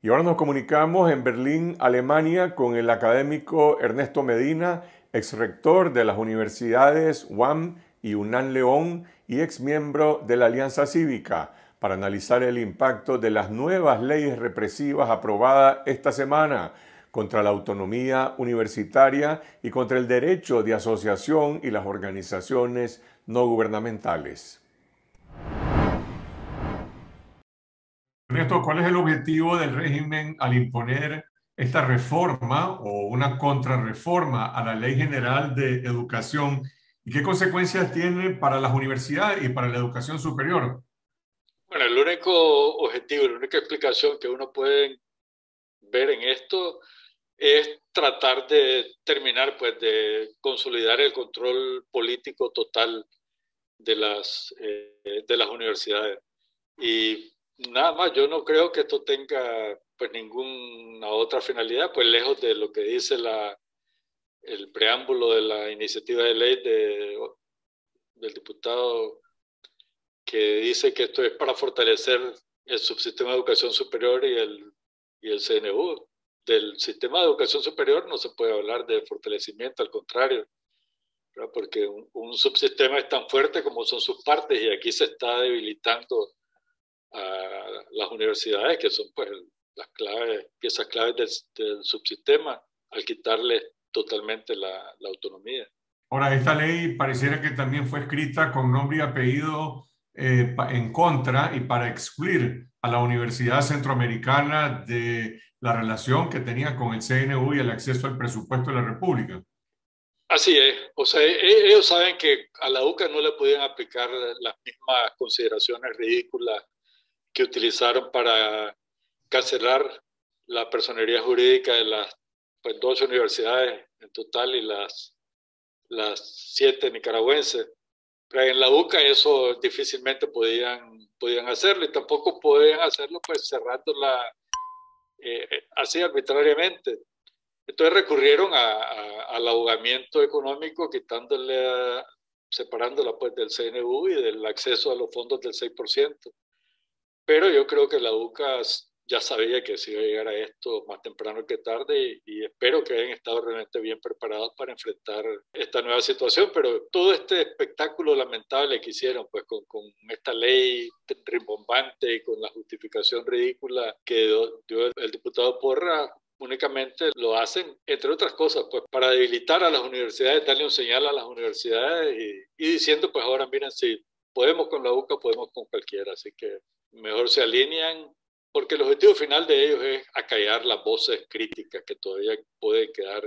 Y ahora nos comunicamos en Berlín, Alemania, con el académico Ernesto Medina, ex rector de las universidades UAM y UNAM León y ex miembro de la Alianza Cívica, para analizar el impacto de las nuevas leyes represivas aprobadas esta semana contra la autonomía universitaria y contra el derecho de asociación y las organizaciones no gubernamentales. Ernesto, ¿cuál es el objetivo del régimen al imponer esta reforma o una contrarreforma a la Ley General de Educación y qué consecuencias tiene para las universidades y para la educación superior? Bueno, el único objetivo, la única explicación que uno puede ver en esto es tratar de terminar, pues, de consolidar el control político total de las, eh, de las universidades. Y Nada más, yo no creo que esto tenga pues ninguna otra finalidad, pues lejos de lo que dice el preámbulo de la iniciativa de ley de, del diputado que dice que esto es para fortalecer el subsistema de educación superior y el, y el CNU. Del sistema de educación superior no se puede hablar de fortalecimiento, al contrario, porque un subsistema es tan fuerte como son sus partes y aquí se está debilitando a las universidades, que son pues las claves, piezas claves del, subsistema, al quitarle totalmente la, la, autonomía. Ahora, esta ley pareciera que también fue escrita con nombre y apellido eh, en contra y para excluir a la Universidad Centroamericana de la relación que tenía con el CNU y el acceso al presupuesto de la República. Así es, o sea, e, e, ellos saben que a la UCA no le podían aplicar las mismas consideraciones ridículas que utilizaron para cancelar la personería jurídica de las pues, dos universidades en total y las, las siete nicaragüenses. Pero en la UCA eso difícilmente podían, podían hacerlo y tampoco podían hacerlo pues cerrándola eh, así arbitrariamente. Entonces recurrieron al ahogamiento económico, quitándole, separándola pues del CNU y del acceso a los fondos del 6%. Pero yo creo que la UCAS ya sabía que se iba a llegar a esto más temprano que tarde y, espero que hayan estado realmente bien preparados para enfrentar esta nueva situación. Pero todo este espectáculo lamentable que hicieron, pues con, con esta ley rimbombante y con la justificación ridícula que dio, el, diputado Porra, únicamente lo hacen, entre otras cosas, pues para debilitar a las universidades, darle un señal a las universidades y, y diciendo, pues ahora miren, si podemos con la UCA, podemos con cualquiera. Así que mejor se alinean, porque el objetivo final de ellos es acallar las voces críticas que todavía pueden quedar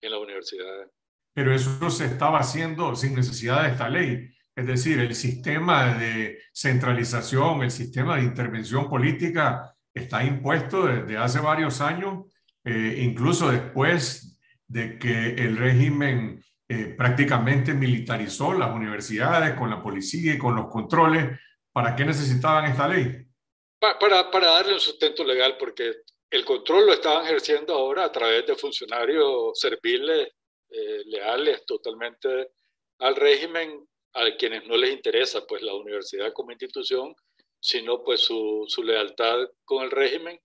en la universidad. Pero eso se estaba haciendo sin necesidad de esta ley. Es decir, el sistema de centralización, el sistema de intervención política está impuesto desde hace varios años, eh, incluso después de que el régimen eh, prácticamente militarizó las universidades con la policía y con los controles ¿Para qué necesitaban esta ley? Para, para, darle un sustento legal, porque el control lo estaban ejerciendo ahora a través de funcionarios serviles, eh, leales totalmente al régimen, a quienes no les interesa pues la universidad como institución, sino pues su, su lealtad con el régimen,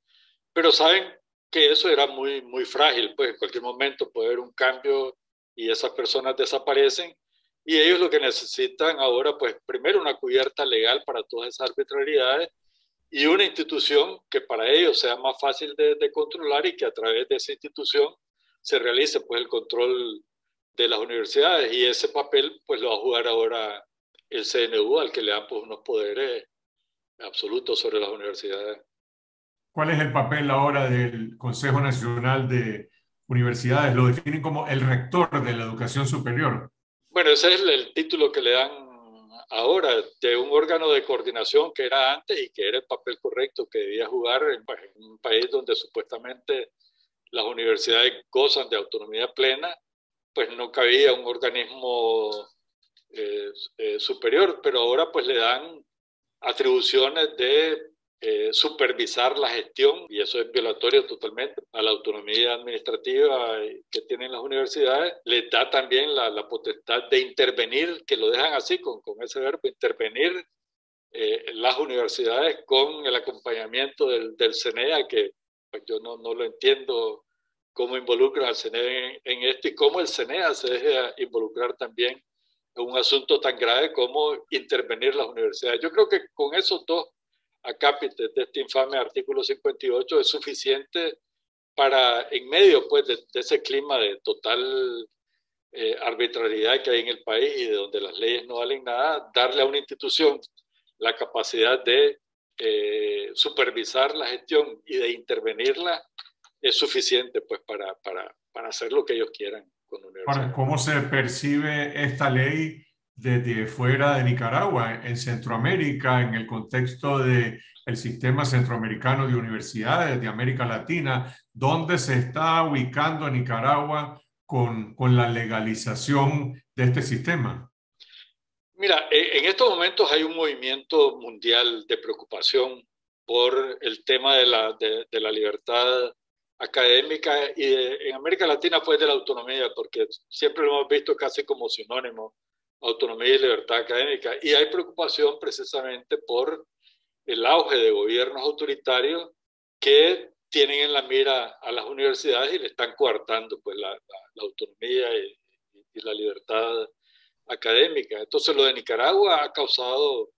pero saben que eso era muy, muy frágil, pues en cualquier momento puede haber un cambio y esas personas desaparecen y ellos lo que necesitan ahora, pues primero una cubierta legal para todas esas arbitrariedades y una institución que para ellos sea más fácil de, controlar y que a través de esa institución se realice pues el control de las universidades y ese papel pues lo va a jugar ahora el CNU al que le dan pues, unos poderes absolutos sobre las universidades. ¿Cuál es el papel ahora del Consejo Nacional de Universidades? Lo definen como el rector de la educación superior. Bueno, ese es el título que le dan ahora de un órgano de coordinación que era antes y que era el papel correcto que debía jugar en, pues, un país donde supuestamente las universidades gozan de autonomía plena, pues no cabía un organismo eh, eh, superior, pero ahora pues le dan atribuciones de eh, supervisar la gestión y eso es violatorio totalmente a la autonomía administrativa que tienen las universidades. Les da también la, la potestad de intervenir, que lo dejan así con, con ese verbo, intervenir eh, las universidades con el acompañamiento del, del CNEA que pues yo no, no lo entiendo cómo involucra al CNE en, esto y cómo el CNE se deja involucrar también en un asunto tan grave como intervenir las universidades. Yo creo que con esos dos acápites de este infame artículo 58 es suficiente para, en medio pues, de, ese clima de total eh, arbitrariedad que hay en el país y de donde las leyes no valen nada, darle a una institución la capacidad de eh, supervisar la gestión y de intervenirla es suficiente pues, para, para, para hacer lo que ellos quieran con la universidad. ¿Cómo se percibe esta ley desde fuera de Nicaragua, en Centroamérica, en el contexto del el sistema centroamericano de universidades de América Latina, ¿dónde se está ubicando Nicaragua con, con la legalización de este sistema? Mira, e, en estos momentos hay un movimiento mundial de preocupación por el tema de la, de la libertad académica y en América Latina pues de la autonomía, porque siempre lo hemos visto casi como sinónimo, autonomía y libertad académica. Y hay preocupación precisamente por el auge de gobiernos autoritarios que tienen en la mira a las universidades y le están coartando pues la, la, autonomía y, y, la libertad académica. Entonces lo de Nicaragua ha causado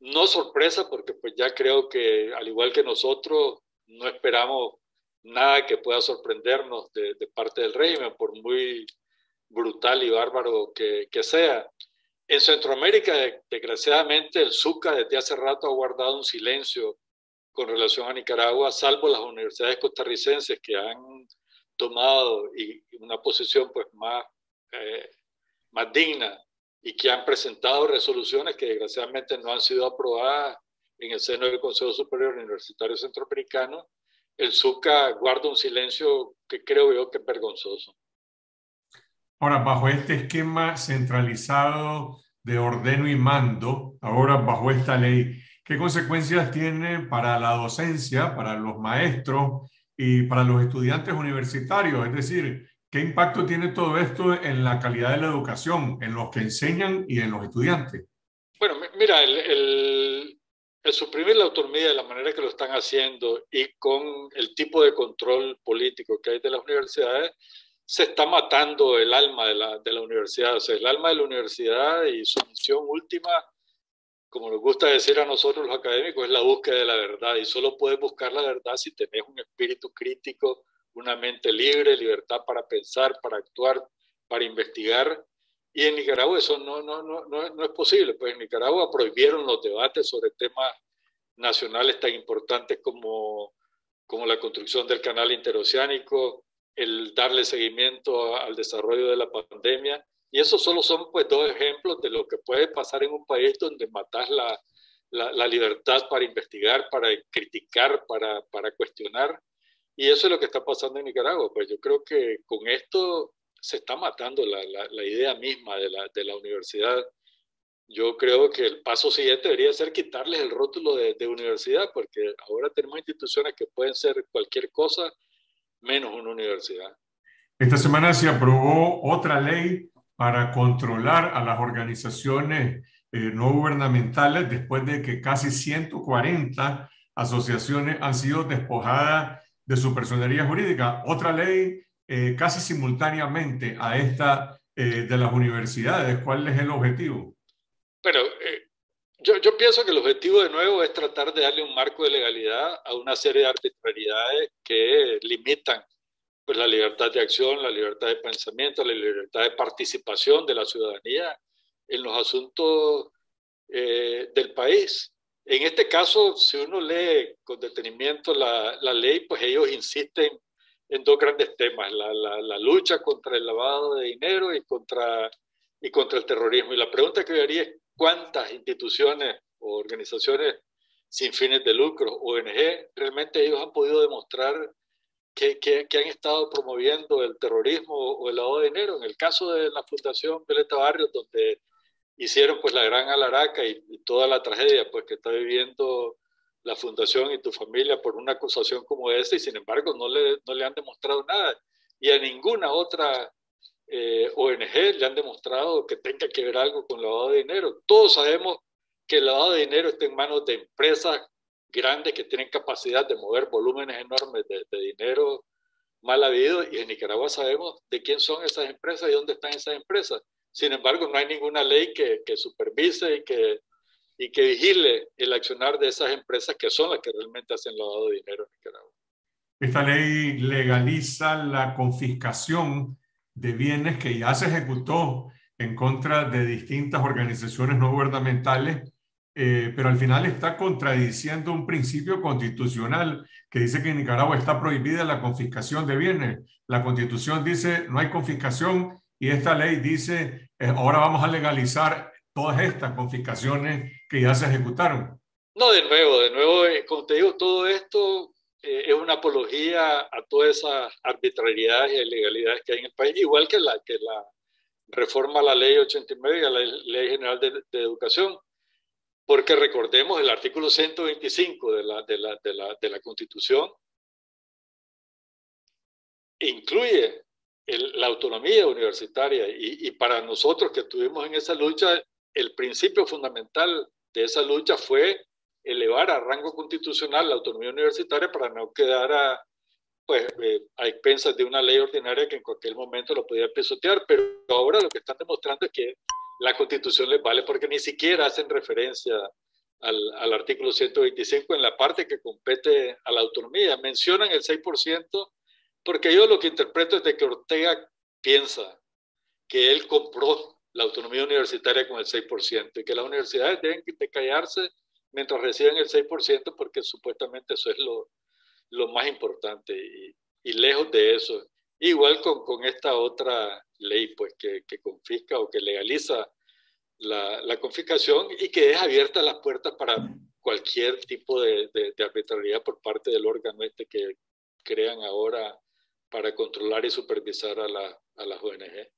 no sorpresa porque pues ya creo que al igual que nosotros no esperamos nada que pueda sorprendernos de, de parte del régimen por muy brutal y bárbaro que, que sea. En Centroamérica, desgraciadamente, el ZUCA desde hace rato ha guardado un silencio con relación a Nicaragua, salvo las universidades costarricenses que han tomado y, una posición pues más, eh, más digna y que han presentado resoluciones que desgraciadamente no han sido aprobadas en el seno del Consejo Superior Universitario Centroamericano, el ZUCA guarda un silencio que creo yo que es vergonzoso. Ahora, bajo este esquema centralizado de ordeno y mando, ahora bajo esta ley, ¿qué consecuencias tiene para la docencia, para los maestros y para los estudiantes universitarios? Es decir, ¿qué impacto tiene todo esto en la calidad de la educación, en los que enseñan y en los estudiantes? Bueno, mira, el, suprimir la autonomía de la manera que lo están haciendo y con el tipo de control político que hay de las universidades, se está matando el alma de la, de la universidad. O sea, el alma de la universidad y su misión última, como nos gusta decir a nosotros los académicos, es la búsqueda de la verdad. Y solo puedes buscar la verdad si tenés un espíritu crítico, una mente libre, libertad para pensar, para actuar, para investigar. Y en Nicaragua eso no, no, no, no, no es posible. Pues en Nicaragua prohibieron los debates sobre temas nacionales tan importantes como, como la construcción del canal interoceánico, el darle seguimiento al desarrollo de la pandemia. Y esos solo son pues dos ejemplos de lo que puede pasar en un país donde matas la, la, libertad para investigar, para criticar, para, para, cuestionar. Y eso es lo que está pasando en Nicaragua. Pues yo creo que con esto se está matando la, la idea misma de la, de la universidad. Yo creo que el paso siguiente debería ser quitarles el rótulo de, de universidad, porque ahora tenemos instituciones que pueden ser cualquier cosa menos una universidad. Esta semana se aprobó otra ley para controlar a las organizaciones eh, no gubernamentales después de que casi 140 asociaciones han sido despojadas de su personería jurídica. Otra ley eh, casi simultáneamente a esta eh, de las universidades. ¿Cuál es el objetivo? Bueno, yo, yo, pienso que el objetivo de nuevo es tratar de darle un marco de legalidad a una serie de arbitrariedades que limitan pues, la libertad de acción, la libertad de pensamiento, la libertad de participación de la ciudadanía en los asuntos eh, del país. En este caso, si uno lee con detenimiento la, la ley, pues ellos insisten en dos grandes temas, la, la, la, lucha contra el lavado de dinero y contra, y contra el terrorismo. Y la pregunta que yo haría es, cuántas instituciones o organizaciones sin fines de lucro, ONG, realmente ellos han podido demostrar que, que, han estado promoviendo el terrorismo o el lavado de dinero. En el caso de la Fundación Violeta Barrios, donde hicieron pues la gran alaraca y, y, toda la tragedia pues que está viviendo la fundación y tu familia por una acusación como esta y sin embargo no le, no le han demostrado nada. Y a ninguna otra eh, ONG le han demostrado que tenga que ver algo con lavado de dinero. Todos sabemos que el lavado de dinero está en manos de empresas grandes que tienen capacidad de mover volúmenes enormes de, dinero mal habido y en Nicaragua sabemos de quién son esas empresas y dónde están esas empresas. Sin embargo, no hay ninguna ley que, que supervise y que, y que vigile el accionar de esas empresas que son las que realmente hacen lavado de dinero en Nicaragua. Esta ley legaliza la confiscación de bienes que ya se ejecutó en contra de distintas organizaciones no gubernamentales, eh, pero al final está contradiciendo un principio constitucional que dice que en Nicaragua está prohibida la confiscación de bienes. La constitución dice no hay confiscación y esta ley dice eh, ahora vamos a legalizar todas estas confiscaciones que ya se ejecutaron. No, de nuevo, de nuevo, eh, como te digo, todo esto es una apología a todas esas arbitrariedades y ilegalidades que hay en el país, igual que la, que la reforma a la ley 89 y a la ley general de, educación, porque recordemos el artículo 125 de la, de la, de la, de la Constitución incluye la autonomía universitaria y, y, para nosotros que estuvimos en esa lucha, el principio fundamental de esa lucha fue elevar a rango constitucional la autonomía universitaria para no quedar a, pues eh, a expensas de una ley ordinaria que en cualquier momento lo podía pisotear, pero ahora lo que están demostrando es que la constitución les vale porque ni siquiera hacen referencia al, al artículo 125 en la parte que compete a la autonomía. Mencionan el 6% porque yo lo que interpreto es de que Ortega piensa que él compró la autonomía universitaria con el 6% y que las universidades deben de callarse mientras reciben el 6% porque supuestamente eso es lo, lo más importante y, y lejos de eso. Igual con, con, esta otra ley, pues que, que confisca o que legaliza la, la, confiscación y que deja abiertas las puertas para cualquier tipo de, de, arbitrariedad por parte del órgano este que crean ahora para controlar y supervisar a, la, a las ONG.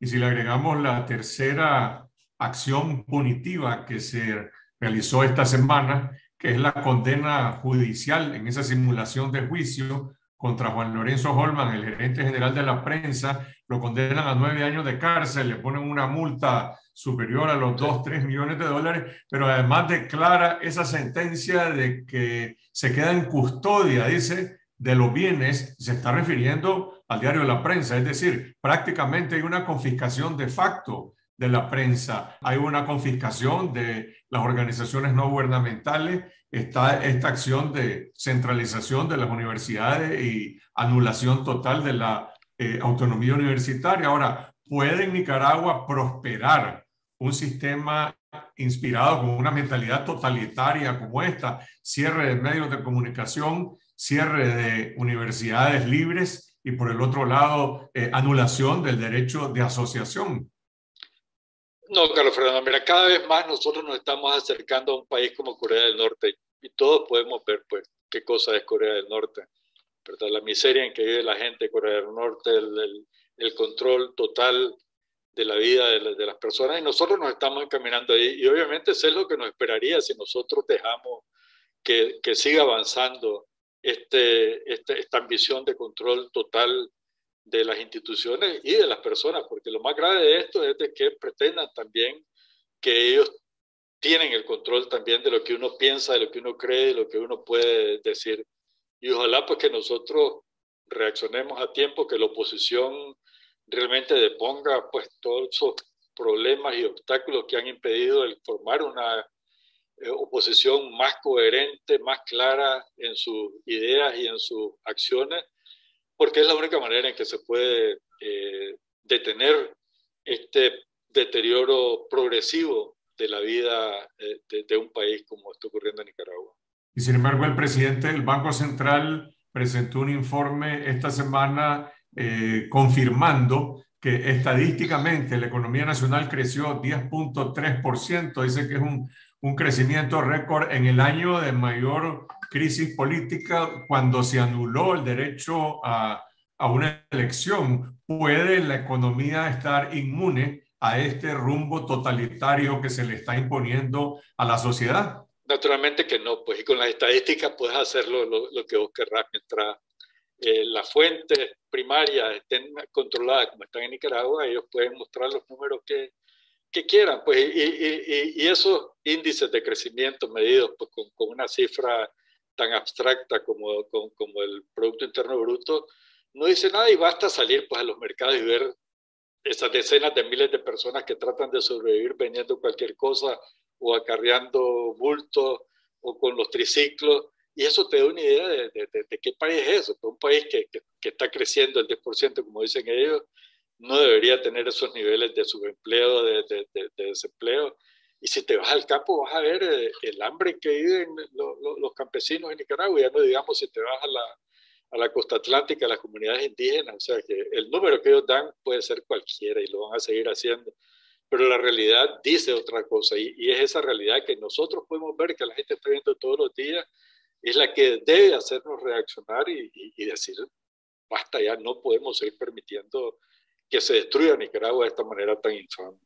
Y si le agregamos la tercera acción punitiva que se realizó esta semana, que es la condena judicial en esa simulación de juicio contra Juan Lorenzo Holman, el gerente general de la prensa, lo condenan a nueve años de cárcel, le ponen una multa superior a los dos, tres millones de dólares, pero además declara esa sentencia de que se queda en custodia, dice, de los bienes, se está refiriendo al diario de la prensa, es decir, prácticamente hay una confiscación de facto de la prensa, hay una confiscación de las organizaciones no gubernamentales, está esta acción de centralización de las universidades y anulación total de la eh, autonomía universitaria. Ahora, ¿puede en Nicaragua prosperar un sistema inspirado con una mentalidad totalitaria como esta? Cierre de medios de comunicación, cierre de universidades libres y por el otro lado, eh, anulación del derecho de asociación. No, Carlos Fernando, mira, cada vez más nosotros nos estamos acercando a un país como Corea del Norte y todos podemos ver, pues, qué cosa es Corea del Norte, ¿verdad? La miseria en que vive la gente de Corea del Norte, el, el, control total de la vida de, de, las personas y nosotros nos estamos encaminando ahí y obviamente eso es lo que nos esperaría si nosotros dejamos que, que siga avanzando este, este, esta ambición de control total de las instituciones y de las personas, porque lo más grave de esto es de que pretendan también que ellos tienen el control también de lo que uno piensa, de lo que uno cree, de lo que uno puede decir. Y ojalá pues que nosotros reaccionemos a tiempo, que la oposición realmente deponga pues todos esos problemas y obstáculos que han impedido el formar una eh, oposición más coherente, más clara en sus ideas y en sus acciones porque es la única manera en que se puede eh, detener este deterioro progresivo de la vida eh, de, un país como está ocurriendo en Nicaragua. Y sin embargo, el presidente del Banco Central presentó un informe esta semana eh, confirmando que estadísticamente la economía nacional creció 10.3%, dice que es un, un crecimiento récord en el año de mayor crisis política cuando se anuló el derecho a, a una elección. ¿Puede la economía estar inmune a este rumbo totalitario que se le está imponiendo a la sociedad? Naturalmente que no, pues y con las estadísticas puedes hacerlo lo, lo que vos querrás mientras eh, las fuentes primarias estén controladas como están en Nicaragua, ellos pueden mostrar los números que, que quieran, pues y, y, y eso índices de crecimiento medidos pues, con, con, una cifra tan abstracta como, como, el Producto Interno Bruto, no dice nada y basta salir pues, a los mercados y ver esas decenas de miles de personas que tratan de sobrevivir vendiendo cualquier cosa o acarreando bultos o con los triciclos. Y eso te da una idea de, de, qué país es eso. un país que, que, está creciendo el 10%, como dicen ellos, no debería tener esos niveles de subempleo, de, desempleo. Y si te vas al campo, vas a ver eh, el hambre que viven los, campesinos en Nicaragua. Ya no digamos si te vas a la, a la costa atlántica, a las comunidades indígenas. O sea, que el número que ellos dan puede ser cualquiera y lo van a seguir haciendo. Pero la realidad dice otra cosa y, y es esa realidad que nosotros podemos ver, que la gente está viendo todos los días, es la que debe hacernos reaccionar y, y, y decir, basta ya, no podemos seguir permitiendo que se destruya Nicaragua de esta manera tan infame.